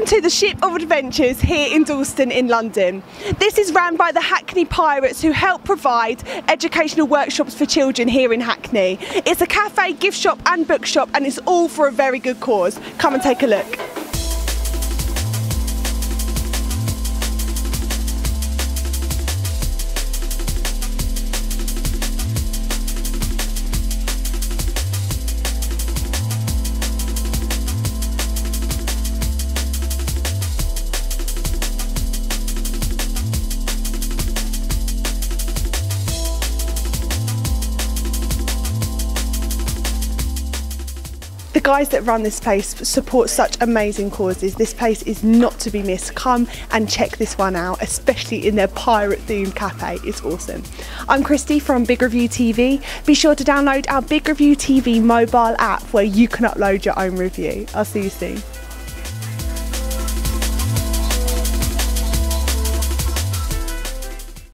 the Ship of Adventures here in Dalston in London. This is run by the Hackney Pirates who help provide educational workshops for children here in Hackney. It's a cafe, gift shop and bookshop and it's all for a very good cause. Come and take a look. The guys that run this place support such amazing causes. This place is not to be missed. Come and check this one out, especially in their pirate themed cafe. It's awesome. I'm Christy from Big Review TV. Be sure to download our Big Review TV mobile app where you can upload your own review. I'll see you soon.